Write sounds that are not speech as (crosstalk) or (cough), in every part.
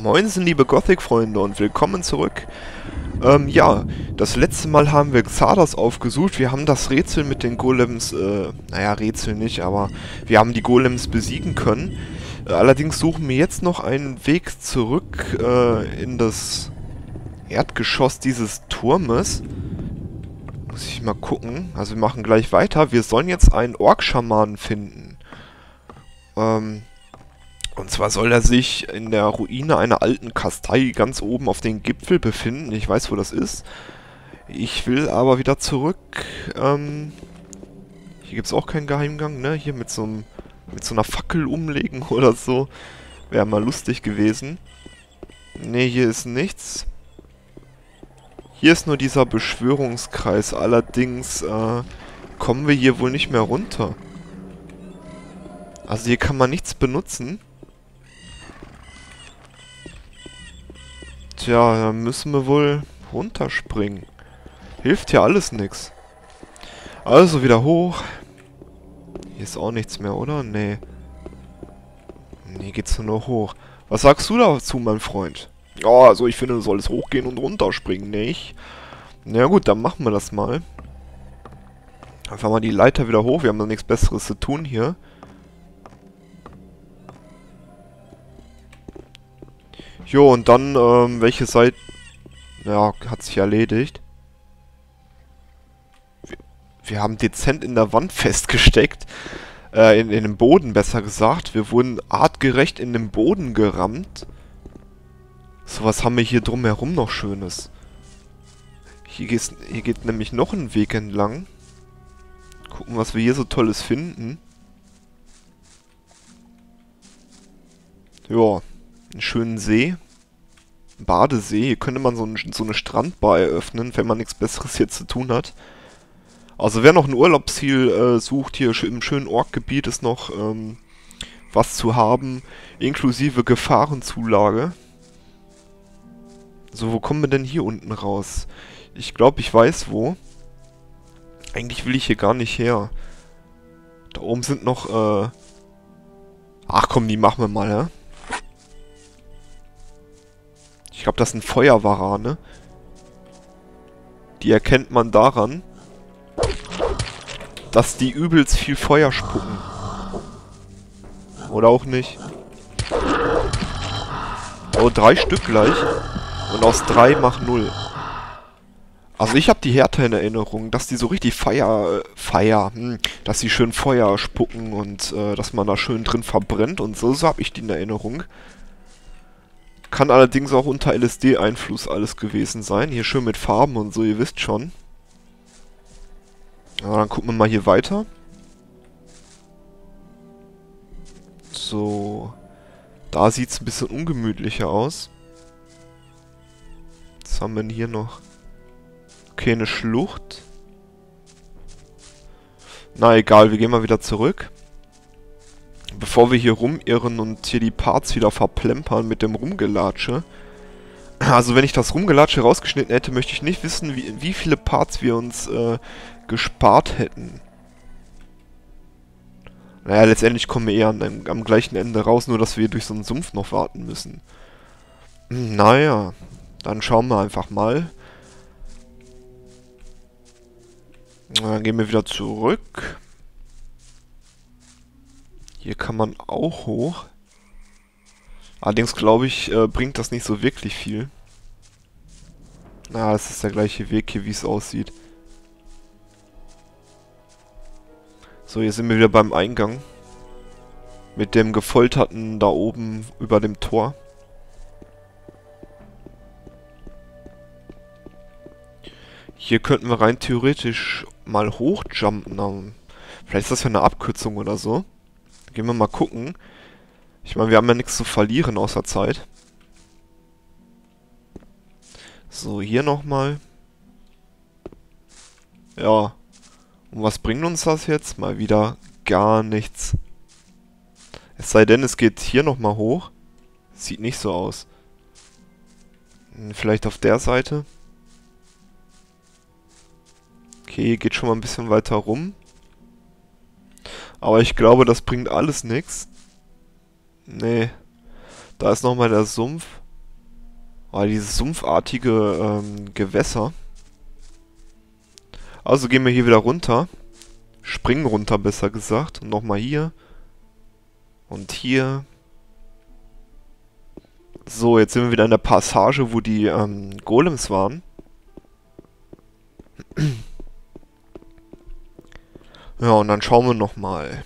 Moinsen, liebe Gothic-Freunde und willkommen zurück. Ähm, ja, das letzte Mal haben wir Xardas aufgesucht. Wir haben das Rätsel mit den Golems, äh, naja, Rätsel nicht, aber wir haben die Golems besiegen können. Äh, allerdings suchen wir jetzt noch einen Weg zurück äh, in das Erdgeschoss dieses Turmes. Muss ich mal gucken. Also wir machen gleich weiter. Wir sollen jetzt einen Orkschamanen finden. Ähm, und zwar soll er sich in der Ruine einer alten Kastei ganz oben auf den Gipfel befinden. Ich weiß, wo das ist. Ich will aber wieder zurück. Ähm, hier gibt es auch keinen Geheimgang, ne? Hier mit so, einem, mit so einer Fackel umlegen (laughs) oder so. Wäre mal lustig gewesen. Ne, hier ist nichts. Hier ist nur dieser Beschwörungskreis. Allerdings äh, kommen wir hier wohl nicht mehr runter. Also hier kann man nichts benutzen. Tja, dann müssen wir wohl runterspringen. Hilft ja alles nix. Also wieder hoch. Hier ist auch nichts mehr, oder? Nee. Nee, geht's nur hoch. Was sagst du dazu, mein Freund? Ja, also ich finde, du solltest hochgehen und runterspringen, nicht? Na gut, dann machen wir das mal. Einfach mal die Leiter wieder hoch. Wir haben noch nichts Besseres zu tun hier. Jo, und dann, ähm, welche Seite... Ja, hat sich erledigt. Wir, wir, haben dezent in der Wand (laughs) festgesteckt. Äh, in, in dem Boden, besser gesagt. Wir wurden artgerecht in den Boden gerammt. So, was haben wir hier drumherum noch Schönes? Hier, geht's, hier geht nämlich noch ein Weg entlang. Gucken, was wir hier so Tolles finden. Ja, einen schönen See. Badesee. Hier könnte man so, ein, so eine Strandbar eröffnen, wenn man nichts Besseres hier zu tun hat. Also wer noch ein Urlaubsziel äh, sucht, hier im schönen Orkgebiet ist noch ähm, was zu haben, inklusive Gefahrenzulage. So, wo kommen wir denn hier unten raus? Ich glaube, ich weiß wo. Eigentlich will ich hier gar nicht her. Da oben sind noch, äh... Ach komm, die machen wir mal, ja? Glaube, das sind Feuerwarane. Die erkennt man daran, dass die übelst viel Feuer spucken. Oder auch nicht. Oh, drei Stück gleich. Und aus drei macht null. Also ich habe die Härte in Erinnerung, dass die so richtig Feier, äh, Feier, hm, dass sie schön Feuer spucken und äh, dass man da schön drin verbrennt und so, so habe ich die in Erinnerung. Kann allerdings auch unter LSD-Einfluss alles gewesen sein. Hier schön mit Farben und so, ihr wisst schon. Ja, dann gucken wir mal hier weiter. So. Da sieht es ein bisschen ungemütlicher aus. Was haben wir denn hier noch? Okay, eine Schlucht. Na egal, wir gehen mal wieder zurück bevor wir hier rumirren und hier die Parts wieder verplempern mit dem Rumgelatsche. Also wenn ich das Rumgelatsche rausgeschnitten hätte, möchte ich nicht wissen, wie, wie viele Parts wir uns äh, gespart hätten. Naja, letztendlich kommen wir eher an, am gleichen Ende raus, nur dass wir durch so einen Sumpf noch warten müssen. Hm, naja, dann schauen wir einfach mal. Dann gehen wir wieder zurück. Hier kann man auch hoch. Allerdings glaube ich, äh, bringt das nicht so wirklich viel. Na, es ist der gleiche Weg hier, wie es aussieht. So, hier sind wir wieder beim Eingang. Mit dem Gefolterten da oben über dem Tor. Hier könnten wir rein theoretisch mal hochjumpen. Vielleicht ist das ja eine Abkürzung oder so. Gehen wir mal gucken. Ich meine, wir haben ja nichts zu verlieren außer Zeit. So, hier nochmal. Ja. Und was bringt uns das jetzt? Mal wieder gar nichts. Es sei denn, es geht hier nochmal hoch. Sieht nicht so aus. Hm, vielleicht auf der Seite. Okay, geht schon mal ein bisschen weiter rum. Aber ich glaube, das bringt alles nichts. Nee. Da ist nochmal der Sumpf. Oh, dieses sumpfartige ähm, Gewässer. Also gehen wir hier wieder runter. Springen runter, besser gesagt. Und nochmal hier. Und hier. So, jetzt sind wir wieder in der Passage, wo die ähm, Golems waren. Ja, und dann schauen wir nochmal.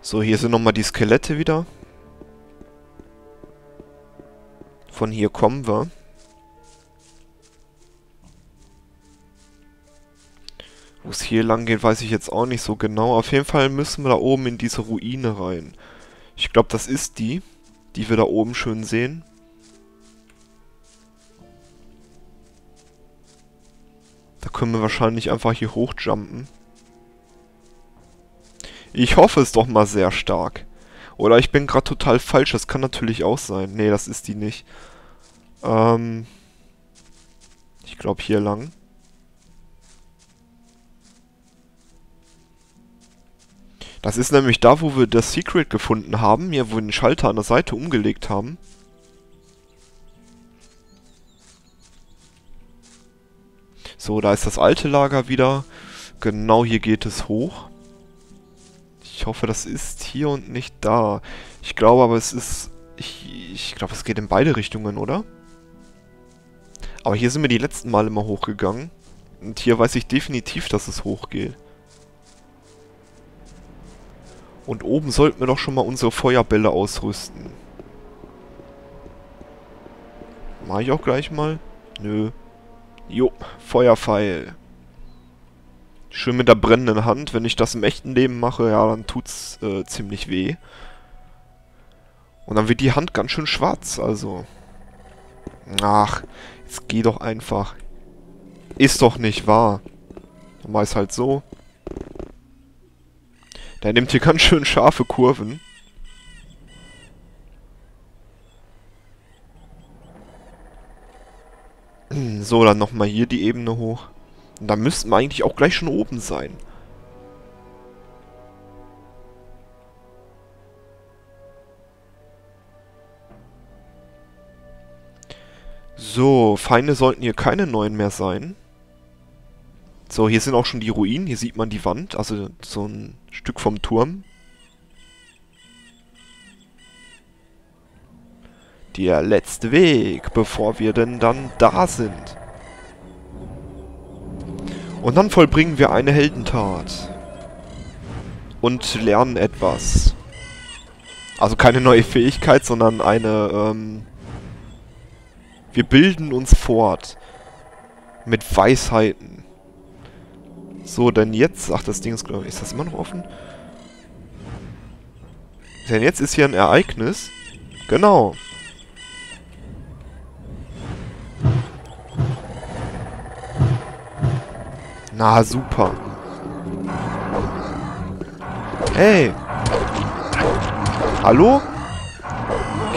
So, hier sind nochmal die Skelette wieder. Von hier kommen wir. Wo es hier lang geht, weiß ich jetzt auch nicht so genau. Auf jeden Fall müssen wir da oben in diese Ruine rein. Ich glaube, das ist die, die wir da oben schön sehen. Können wir wahrscheinlich einfach hier hochjumpen. Ich hoffe es doch mal sehr stark. Oder ich bin gerade total falsch, das kann natürlich auch sein. Nee, das ist die nicht. Ähm, ich glaube hier lang. Das ist nämlich da, wo wir das Secret gefunden haben, hier wo wir den Schalter an der Seite umgelegt haben. So, da ist das alte Lager wieder. Genau hier geht es hoch. Ich hoffe, das ist hier und nicht da. Ich glaube aber, es ist... Ich, ich glaube, es geht in beide Richtungen, oder? Aber hier sind wir die letzten Mal immer hochgegangen. Und hier weiß ich definitiv, dass es hochgeht. Und oben sollten wir doch schon mal unsere Feuerbälle ausrüsten. Mach ich auch gleich mal? Nö. Jo, Feuerpfeil. Schön mit der brennenden Hand. Wenn ich das im echten Leben mache, ja, dann tut's äh, ziemlich weh. Und dann wird die Hand ganz schön schwarz, also. Ach, jetzt geh doch einfach. Ist doch nicht wahr. Dann mach ich's halt so. Der nimmt hier ganz schön scharfe Kurven. So, dann nochmal hier die Ebene hoch. Und da müssten wir eigentlich auch gleich schon oben sein. So, Feinde sollten hier keine neuen mehr sein. So, hier sind auch schon die Ruinen. Hier sieht man die Wand, also so ein Stück vom Turm. Der letzte Weg, bevor wir denn dann da sind. Und dann vollbringen wir eine Heldentat. Und lernen etwas. Also keine neue Fähigkeit, sondern eine, ähm... Wir bilden uns fort. Mit Weisheiten. So, denn jetzt... Ach, das Ding ist, glaube ich... Ist das immer noch offen? Denn jetzt ist hier ein Ereignis. Genau. Na, super. Hey. Hallo?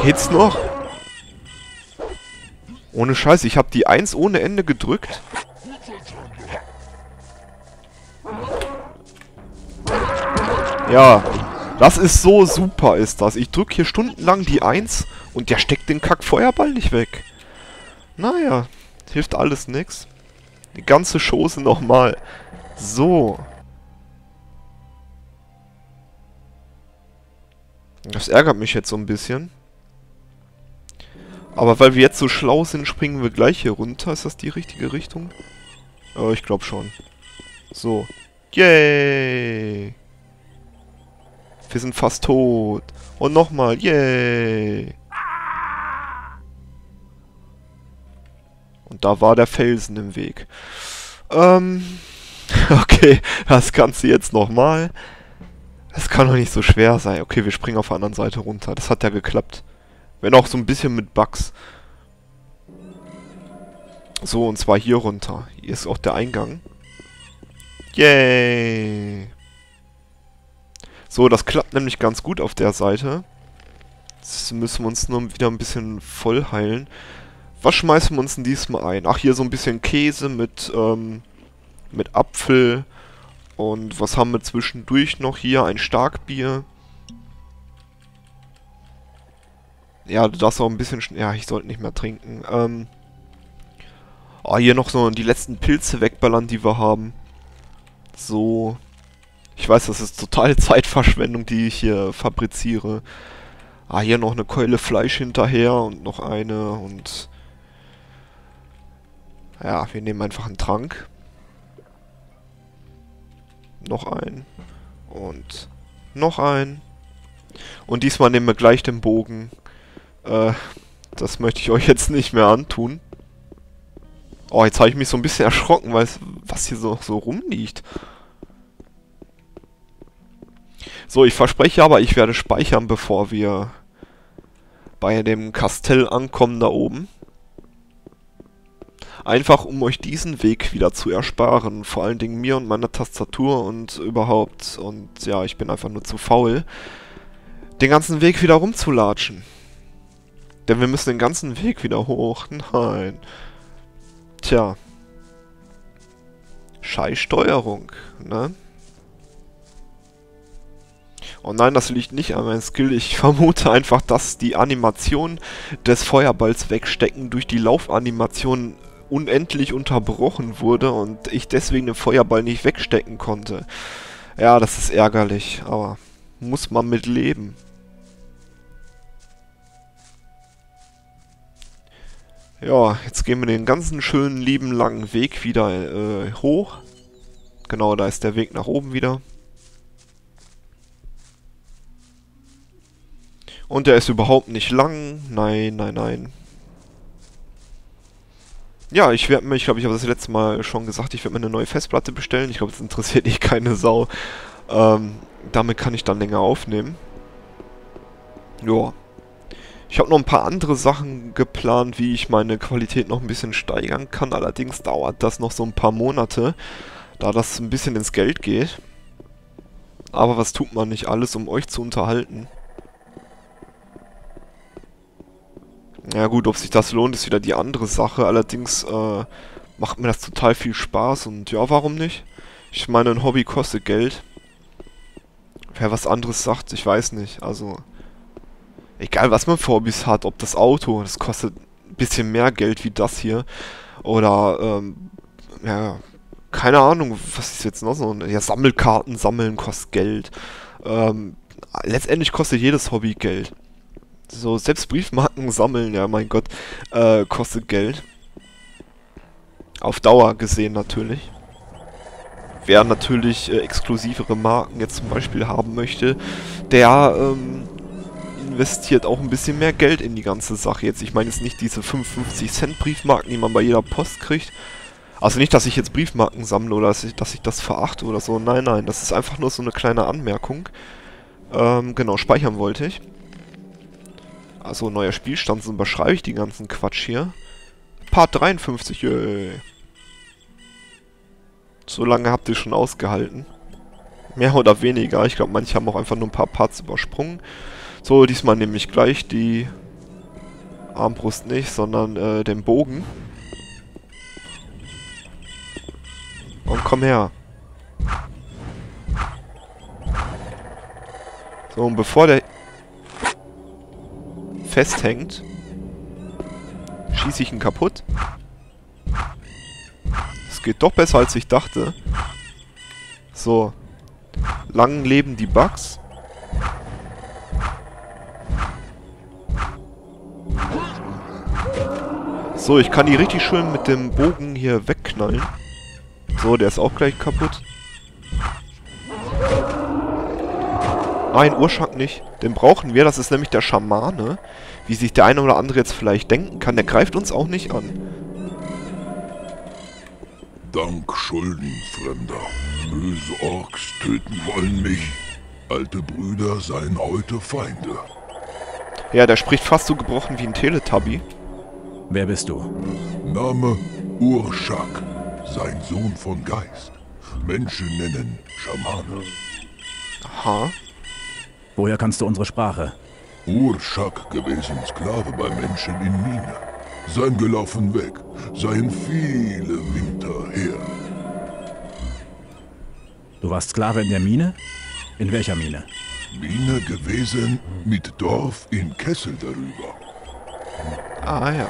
Geht's noch? Ohne Scheiß, ich habe die 1 ohne Ende gedrückt. Ja, das ist so super, ist das. Ich drücke hier stundenlang die 1 und der steckt den Kack-Feuerball nicht weg. Naja, hilft alles nix. Die ganze Chose nochmal. So. Das ärgert mich jetzt so ein bisschen. Aber weil wir jetzt so schlau sind, springen wir gleich hier runter. Ist das die richtige Richtung? Äh, ich glaube schon. So. Yay! Wir sind fast tot. Und nochmal. Yay! Und da war der Felsen im Weg. Ähm, (laughs) okay, das Ganze jetzt nochmal. Das kann doch nicht so schwer sein. Okay, wir springen auf der anderen Seite runter. Das hat ja geklappt. Wenn auch so ein bisschen mit Bugs. So, und zwar hier runter. Hier ist auch der Eingang. Yay! So, das klappt nämlich ganz gut auf der Seite. Jetzt müssen wir uns nur wieder ein bisschen voll heilen. Was schmeißen wir uns denn diesmal ein? Ach, hier so ein bisschen Käse mit, ähm, mit Apfel. Und was haben wir zwischendurch noch hier? Ein Starkbier. Ja, du darfst auch ein bisschen... Ja, ich sollte nicht mehr trinken. Ähm... Oh, hier noch so die letzten Pilze wegballern, die wir haben. So. Ich weiß, das ist total (laughs) Zeitverschwendung, die ich hier fabriziere. Ah, hier noch eine Keule Fleisch hinterher und noch eine und... Ja, wir nehmen einfach einen Trank. Noch ein. Und noch ein. Und diesmal nehmen wir gleich den Bogen. Äh, das möchte ich euch jetzt nicht mehr antun. Oh, jetzt habe ich mich so ein bisschen erschrocken, weil was hier so, so rumliegt. So, ich verspreche aber, ich werde speichern, bevor wir bei dem Kastell ankommen da oben. Einfach um euch diesen Weg wieder zu ersparen. Vor allen Dingen mir und meiner Tastatur und überhaupt. Und ja, ich bin einfach nur zu faul, den ganzen Weg wieder rumzulatschen. Denn wir müssen den ganzen Weg wieder hoch. (laughs) Nein. Tja. Scheiß Steuerung, ne? Oh nein, das liegt nicht an meinem Skill. Ich (laughs) vermute einfach, dass die Animation des Feuerballs wegstecken durch die Laufanimation unendlich unterbrochen wurde und ich deswegen den Feuerball nicht wegstecken konnte. Ja, das ist ärgerlich, aber muss man mit leben. Ja, jetzt gehen wir den ganzen schönen, lieben, langen Weg wieder äh, hoch. Genau, da ist der Weg nach oben wieder. Und der ist überhaupt nicht lang. Nein, nein, nein. Ja, ich werde mir, ich glaube, ich habe das letzte Mal schon gesagt, ich werde mir eine neue Festplatte bestellen. Ich glaube, das interessiert (laughs) eh keine Sau. Ähm, damit kann ich dann länger aufnehmen. Ja. Ich habe noch ein paar andere Sachen geplant, wie ich meine Qualität noch ein bisschen steigern kann. Allerdings dauert das noch so ein paar Monate, da das ein bisschen ins Geld geht. Aber was tut man nicht alles, um euch zu unterhalten? Ja gut, ob sich das lohnt, ist wieder die andere Sache. Allerdings äh, macht mir das total viel Spaß und ja, warum nicht? Ich meine, ein Hobby kostet Geld. Wer was anderes sagt, ich weiß nicht. Also, egal was man für Hobbys hat, ob das Auto, das kostet ein bisschen mehr Geld wie das hier. Oder, ähm, ja, keine Ahnung, was ist jetzt noch so? Ja, Sammelkarten sammeln kostet Geld. Ähm, letztendlich kostet jedes Hobby Geld. So, selbst Briefmarken sammeln, ja mein Gott, äh, kostet Geld. Auf Dauer gesehen natürlich. Wer natürlich äh, exklusivere Marken jetzt zum Beispiel haben möchte, der ähm, investiert auch ein bisschen mehr Geld in die ganze Sache. Jetzt, ich meine jetzt nicht diese 55 Cent Briefmarken, die man bei jeder Post kriegt. Also nicht, dass ich jetzt Briefmarken sammle oder dass ich, dass ich das verachte oder so. Nein, nein, das ist einfach nur so eine kleine Anmerkung. Ähm, genau, speichern wollte ich. Also neuer Spielstand, so überschreibe ich den ganzen Quatsch hier. Part 53, yay. So lange habt ihr schon ausgehalten. Mehr oder weniger. Ich glaube, manche haben auch einfach nur ein paar Parts übersprungen. So, diesmal nehme ich gleich die Armbrust nicht, sondern äh, den Bogen. Und komm her. So, und bevor der festhängt, schieße ich ihn kaputt. Es geht doch besser, als ich dachte. So. Lang leben die Bugs. So, ich kann die richtig schön mit dem Bogen hier wegknallen. So, der ist auch gleich kaputt. Nein, Urschak nicht. Den brauchen wir. Das ist nämlich der Schamane. Wie sich der eine oder andere jetzt vielleicht denken kann. Der greift uns auch nicht an. Dank Schulden, Fremder. Böse Orks töten wollen mich. Alte Brüder seien heute Feinde. Ja, der spricht fast so gebrochen wie ein Teletubby. Wer bist du? Name Urschak, sein Sohn von Geist. Menschen nennen Schamane. Aha. Woher kannst du unsere Sprache? Urschak gewesen Sklave bei Menschen in Mine. Sein gelaufen weg, seien viele Winter her. Du warst Sklave in der Mine? In welcher Mine? Mine gewesen mit Dorf in Kessel darüber. Ah ja.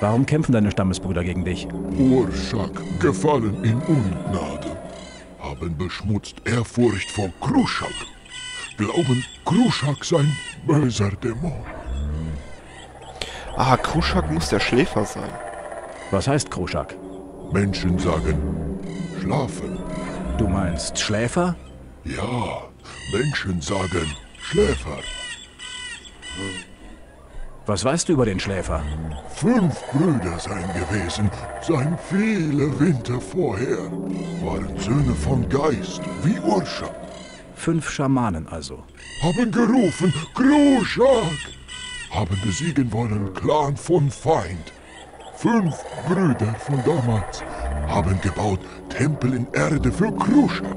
Warum kämpfen deine Stammesbrüder gegen dich? Urschak gefallen in Ungnade. Haben beschmutzt Ehrfurcht vor Kruschak. Glauben, Kruschak sein böser Dämon. Ah, Kruschak muss der Schläfer sein. Was heißt Kruschak? Menschen sagen, schlafen. Du meinst Schläfer? Ja, Menschen sagen, Schläfer. Was weißt du über den Schläfer? Fünf Brüder seien gewesen, seien viele Winter vorher. Waren Söhne von Geist, wie Urschak. Fünf Schamanen also. Haben gerufen, Kruschak! Haben besiegen wollen, Clan von Feind. Fünf Brüder von damals haben gebaut Tempel in Erde für Kruschak.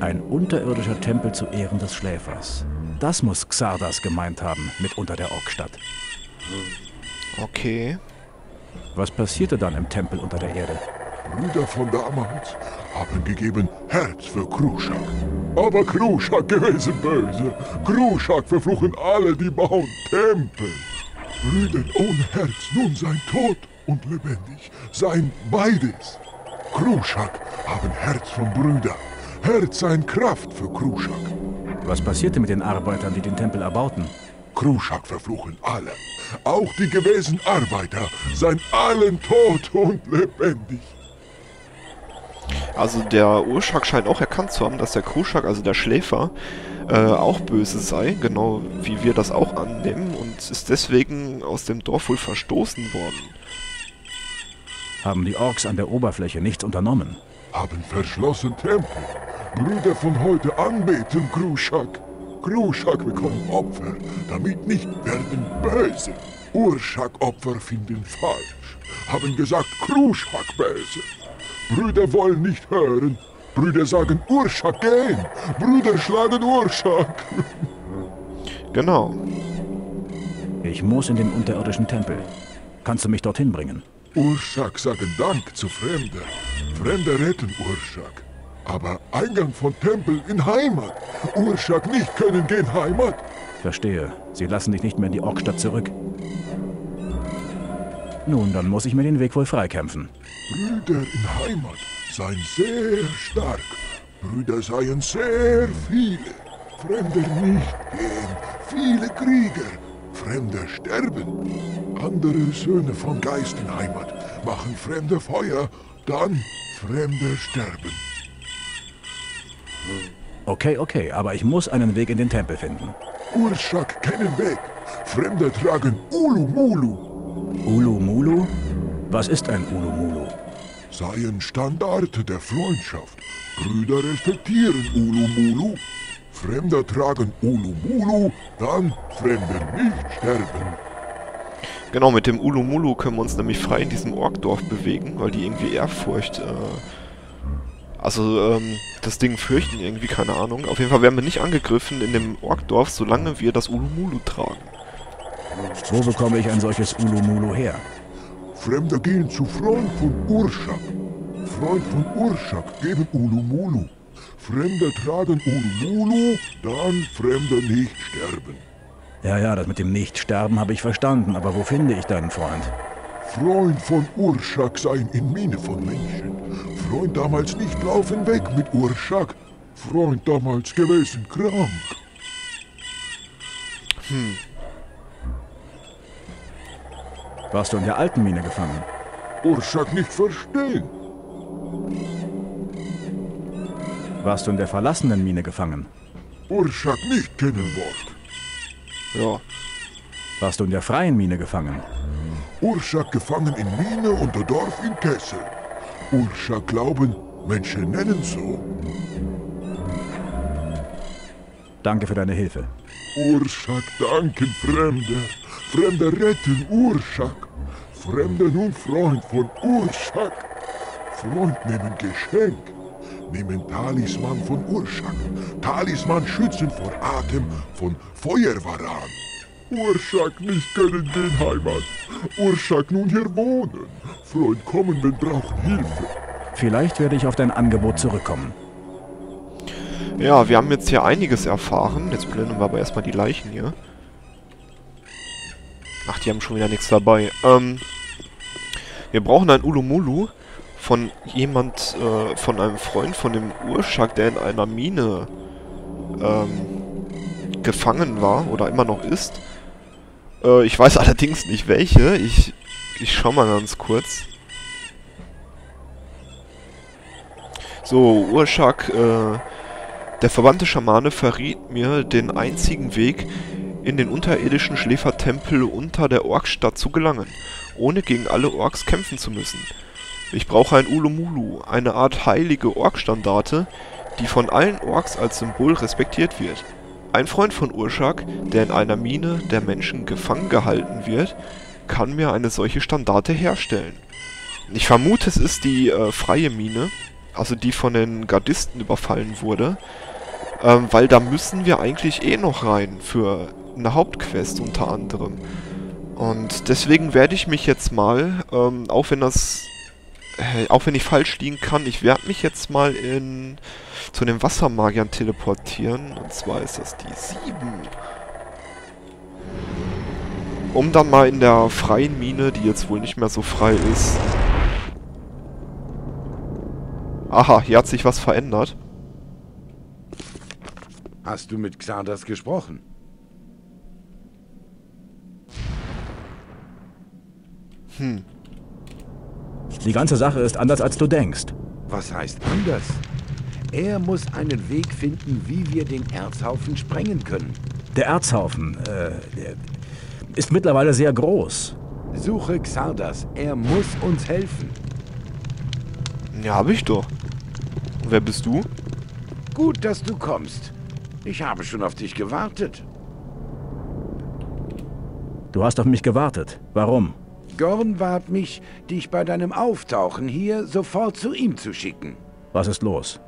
Ein unterirdischer Tempel zu Ehren des Schläfers. Das muss Xardas gemeint haben mit unter der Orkstadt. Okay. Was passierte dann im Tempel unter der Erde? Brüder von damals haben gegeben Herz für Kruschak. Aber Kruschak gewesen böse. Kruschak verfluchen alle, die bauen Tempel. Brüder ohne Herz nun sein tot und lebendig, sein beides. Kruschak haben Herz von Brüder. Herz sein Kraft für Kruschak. Was passierte mit den Arbeitern, die den Tempel erbauten? Kruschak verfluchen alle. Auch die gewesen Arbeiter seien allen tot und lebendig. Also der Urschak scheint auch erkannt zu haben, dass der Kruschak, also der Schläfer, äh, auch böse sei, genau wie wir das auch annehmen und ist deswegen aus dem Dorf wohl verstoßen worden. Haben die Orks an der Oberfläche nichts unternommen? Haben verschlossen Tempel. Brüder von heute anbeten Kruschak. Kruschak bekommen Opfer, damit nicht werden böse. Urschak-Opfer finden falsch. Haben gesagt Kruschak böse. Brüder wollen nicht hören. Brüder sagen Urschak gehen. Brüder schlagen Urschak. Genau. Ich muss in den unterirdischen Tempel. Kannst du mich dorthin bringen? Urschak sagen Dank zu Fremder. Fremder retten Urschak. Aber Eingang von Tempel in Heimat. Urschak nicht können gehen Heimat. Verstehe. Sie lassen dich nicht mehr in die Orkstadt zurück. Nun, dann muss ich mir den Weg wohl freikämpfen. Brüder in Heimat seien sehr stark. Brüder seien sehr viele. Fremder nicht gehen. Viele Krieger. Fremder sterben. Andere Söhne von Geist in Heimat machen fremde Feuer. Dann Fremder sterben. Okay, okay, aber ich muss einen Weg in den Tempel finden. Urschak kennen Weg. Fremder tragen Ulumulu. Ulumulu? Was ist ein Ulumulu? Seien Standard der Freundschaft. Brüder respektieren Ulumulu. Fremder tragen Ulumulu, dann Fremder nicht sterben. Genau, mit dem Ulumulu können wir uns nämlich frei in diesem Orkdorf bewegen, weil die irgendwie Ehrfurcht, äh, also, ähm, das Ding fürchten irgendwie, keine Ahnung. Auf jeden Fall werden wir nicht angegriffen in dem Orkdorf, solange wir das Ulumulu tragen. Wo bekomme ich ein solches Ulumulu her? Fremder gehen zu Freund von Urschak. Freund von Urschak geben Ulumulu. Fremder tragen Ulumulu, dann Fremder nicht sterben. Ja, ja, das mit dem Nichtsterben habe ich verstanden, aber wo finde ich deinen Freund? Freund von Urschak seien in Mine von Menschen. Freund damals nicht laufen weg mit Urschak. Freund damals gewesen krank. Warst du in der alten Mine gefangen? Urschak nicht verstehen. Warst du in der verlassenen Mine gefangen? Urschak nicht kennen Wort. Ja. Warst du in der freien Mine gefangen? Urschak gefangen in Mine und der Dorf in Kessel. Urschak glauben, Menschen nennen so. Danke für deine Hilfe. Urschak danken Fremder. Fremder retten Urschak. Fremder nun Freund von Urschak. Freund nehmen Geschenk. Nehmen Talisman von Urschak. Talisman schützen vor Atem von Feuerwaran. Urschak nicht können gehen Heimat. Urschak nun hier wohnen. Freund kommen, wenn brauchen Hilfe. Vielleicht werde ich auf dein Angebot zurückkommen. Ja, wir haben jetzt hier einiges erfahren. Jetzt blenden wir aber erstmal die Leichen hier. Ach, die haben schon wieder nichts dabei. Ähm, wir brauchen ein Ulumulu von jemand, äh, von einem Freund von dem Urschak, der in einer Mine ähm, gefangen war oder immer noch ist. Äh, ich weiß allerdings nicht welche. Ich, ich schau mal ganz kurz. So, Urschak, äh, der verbannte Schamane verriet mir den einzigen Weg, in den unterirdischen Schläfertempel unter der Orkstadt zu gelangen, ohne gegen alle Orks kämpfen zu müssen. Ich brauche ein Ulumulu, eine Art heilige Orkstandarte, die von allen Orks als Symbol respektiert wird. Ein Freund von Urshak, der in einer Mine der Menschen gefangen gehalten wird, kann mir eine solche Standarte herstellen. Ich vermute, es ist die äh, freie Mine, also die von den Gardisten überfallen wurde, ähm, weil da müssen wir eigentlich eh noch rein für eine Hauptquest unter anderem. Und deswegen werde ich mich jetzt mal, ähm, auch wenn das, äh, auch wenn ich falsch liegen kann, ich werde mich jetzt mal in zu den Wassermagiern teleportieren. Und zwar ist das die 7. Um dann mal in der freien Mine, die jetzt wohl nicht mehr so frei ist... Aha, hier hat sich was verändert. Hast du mit Xardas gesprochen? Hm. Die ganze Sache ist anders, als du denkst. Was heißt anders? Er muss einen Weg finden, wie wir den Erzhaufen sprengen können. Der Erzhaufen äh, ist mittlerweile sehr groß. Suche Xardas. Er muss uns helfen. Ja, hab ich doch. Und wer bist du? Gut, dass du kommst. Ich habe schon auf dich gewartet. Du hast auf mich gewartet. Warum? Gorn bat mich, dich bei deinem Auftauchen hier sofort zu ihm zu schicken. Was ist los?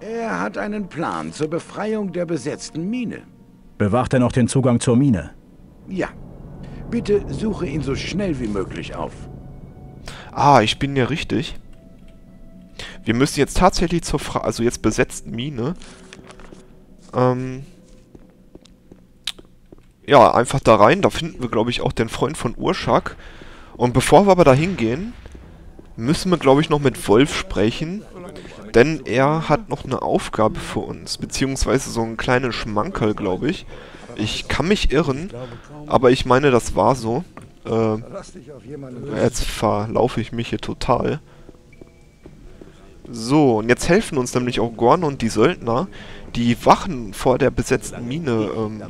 Er hat einen Plan zur Befreiung der besetzten Mine. Bewacht er noch den Zugang zur Mine? Ja. Bitte suche ihn so schnell wie möglich auf. Ah, ich bin ja richtig. Wir müssen jetzt tatsächlich zur, Fra also jetzt besetzten Mine. Ähm, ja, einfach da rein. Da finden wir, glaube ich, auch den Freund von Urschak. Und bevor wir aber da hingehen, müssen wir, glaube ich, noch mit Wolf sprechen. Denn er hat noch eine Aufgabe für uns. Beziehungsweise so einen kleinen Schmankerl, glaube ich. Ich kann mich irren, aber ich meine, das war so. Äh, jetzt verlaufe ich mich hier total. So, und jetzt helfen uns nämlich auch Gorn und die Söldner, die Wachen vor der besetzten Mine ähm,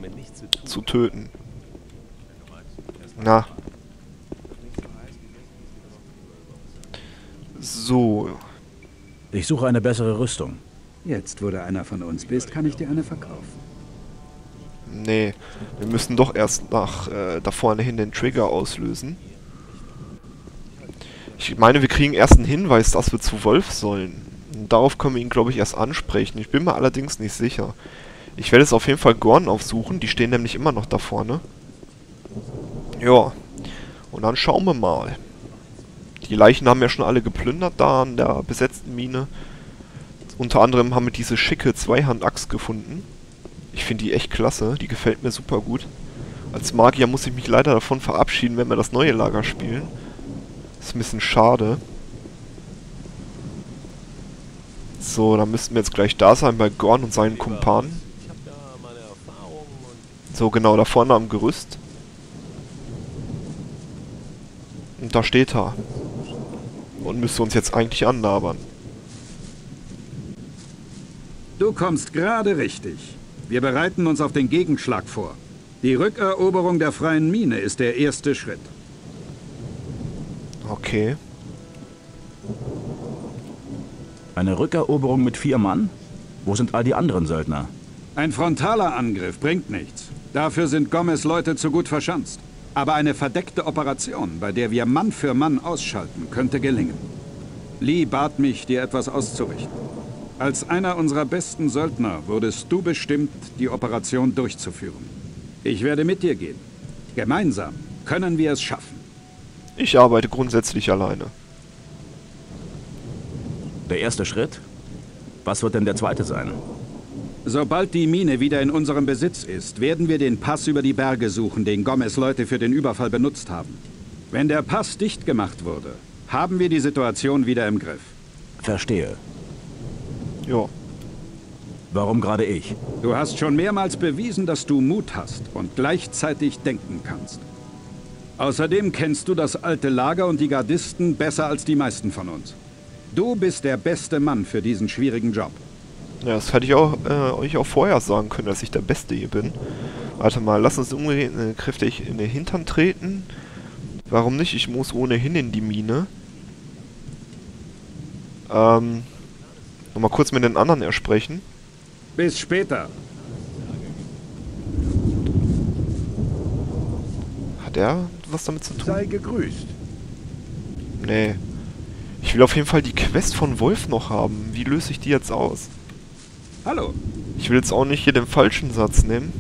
zu töten. Na. So. Ich suche eine bessere Rüstung. Jetzt, wo du einer von uns bist, kann ich dir eine verkaufen. Nee, wir müssen doch erst nach äh, da vorne hin den Trigger auslösen. Ich meine, wir kriegen erst einen Hinweis, dass wir zu Wolf sollen. Und darauf können wir ihn, glaube ich, erst ansprechen. Ich bin mir allerdings nicht sicher. Ich werde jetzt auf jeden Fall Gorn aufsuchen. Die stehen nämlich immer noch da vorne. Ja. Und dann schauen wir mal. Die Leichen haben ja schon alle geplündert da an der besetzten Mine. Unter anderem haben wir diese schicke Zweihand-Axt gefunden. Ich finde die echt klasse. Die gefällt mir super gut. Als Magier muss ich mich leider davon verabschieden, wenn wir das neue Lager spielen. Ist ein bisschen schade. So, dann müssten wir jetzt gleich da sein bei Gorn und seinen Kumpanen. So, genau, da vorne am Gerüst. Und da steht er. Und müsste uns jetzt eigentlich annabern. Du kommst gerade richtig. Wir bereiten uns auf den Gegenschlag vor. Die Rückeroberung der freien Mine ist der erste Schritt. Okay. Eine Rückeroberung mit vier Mann? Wo sind all die anderen Söldner? Ein frontaler Angriff bringt nichts. Dafür sind Gomez Leute zu gut verschanzt. Aber eine verdeckte Operation, bei der wir Mann für Mann ausschalten, könnte gelingen. Lee bat mich, dir etwas auszurichten. Als einer unserer besten Söldner wurdest du bestimmt, die Operation durchzuführen. Ich werde mit dir gehen. Gemeinsam können wir es schaffen. Ich arbeite grundsätzlich alleine. Der erste Schritt? Was wird denn der zweite sein? Sobald die Mine wieder in unserem Besitz ist, werden wir den Pass über die Berge suchen, den Gomez Leute für den Überfall benutzt haben. Wenn der Pass dicht gemacht wurde, haben wir die Situation wieder im Griff. Verstehe. Ja. Warum gerade ich? Du hast schon mehrmals bewiesen, dass du Mut hast und gleichzeitig denken kannst. Außerdem kennst du das alte Lager und die Gardisten besser als die meisten von uns. Du bist der beste Mann für diesen schwierigen Job. Ja, das hätte ich auch, äh, euch auch vorher sagen können, dass ich der Beste hier bin. Warte mal, lass uns umgehend äh, kräftig in den Hintern treten. Warum nicht? Ich muss ohnehin in die Mine. Ähm, nochmal kurz mit den anderen ersprechen. Bis später. Hat er was damit zu tun? Sei gegrüßt. Nee. Ich will auf jeden Fall die Quest von Wolf noch haben. Wie löse ich die jetzt aus? Hallo. Ich will jetzt auch nicht hier den falschen Satz nehmen.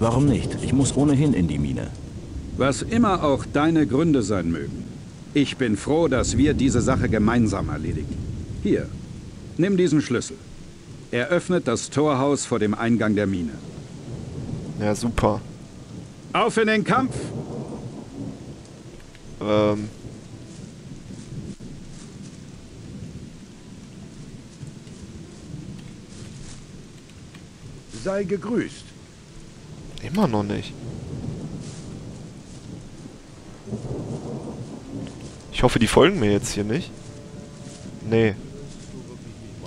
Warum nicht? Ich muss ohnehin in die Mine. Was immer auch deine Gründe sein mögen. Ich bin froh, dass wir diese Sache gemeinsam erledigen. Hier, nimm diesen Schlüssel. Er öffnet das Torhaus vor dem Eingang der Mine. Ja, super. Auf in den Kampf! Ähm. Sei gegrüßt. Immer noch nicht. Ich hoffe, die folgen mir jetzt hier nicht. Nee.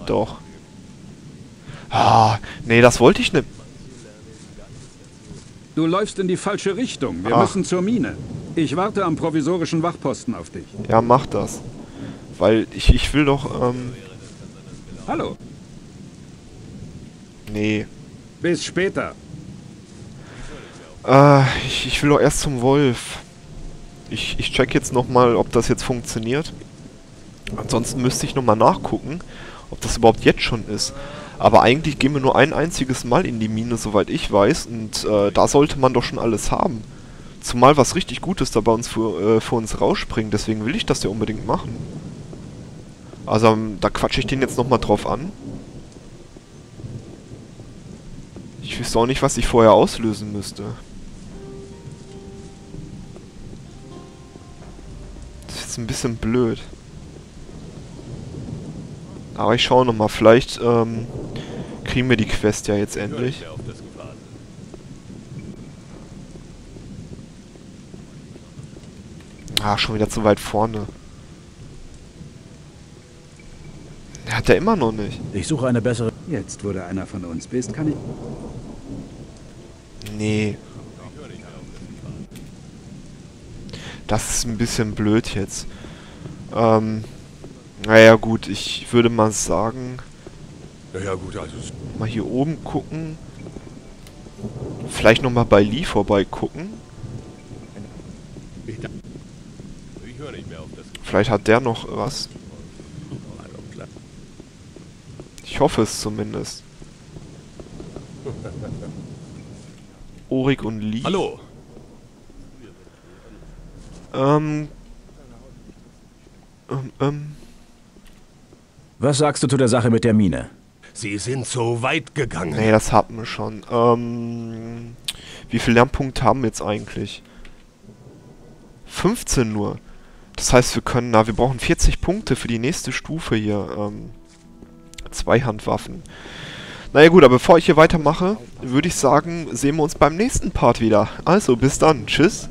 Doch. Ah, nee, das wollte ich nicht. Du läufst in die falsche Richtung. Wir Ach. müssen zur Mine. Ich warte am provisorischen Wachposten auf dich. Ja, mach das. Weil ich, ich will doch, ähm, Hallo. nee. Bis später. Äh, ich, ich will doch erst zum Wolf. Ich, ich check jetzt nochmal, ob das jetzt funktioniert. Ansonsten müsste ich nochmal nachgucken, ob das überhaupt jetzt schon ist. Aber eigentlich gehen wir nur ein einziges Mal in die Mine, soweit ich weiß. Und äh, da sollte man doch schon alles haben. Zumal was richtig Gutes da bei uns für, äh, für uns rausspringt. Deswegen will ich das ja unbedingt machen. Also ähm, da quatsche ich den jetzt nochmal drauf an. Ich wüsste auch nicht, was ich vorher auslösen müsste. Das ist jetzt ein bisschen blöd. Aber ich schaue nochmal, vielleicht ähm, kriegen wir die Quest ja jetzt endlich. Ah, schon wieder zu weit vorne. Hat er immer noch nicht. Ich suche eine bessere... Jetzt, wo du einer von uns bist, kann ich... Nee. Das ist ein bisschen blöd jetzt. Ähm, naja gut, ich würde mal sagen, Ja, gut, also mal hier oben gucken. Vielleicht nochmal bei Lee vorbeigucken. Vielleicht hat der noch was. Ich hoffe es zumindest. Orik und Lee. Hallo. Ähm. Ähm, ähm. Was sagst du zu der Sache mit der Mine? Sie sind so weit gegangen. Nee, das hatten wir schon. Ähm. Wie viele Lernpunkte haben wir jetzt eigentlich? 15 nur. Das heißt, wir können, na, wir brauchen 40 Punkte für die nächste Stufe hier. Ähm, Zweihandwaffen. Naja gut, aber bevor ich hier weitermache, würde ich sagen, sehen wir uns beim nächsten Part wieder. Also, bis dann. Tschüss.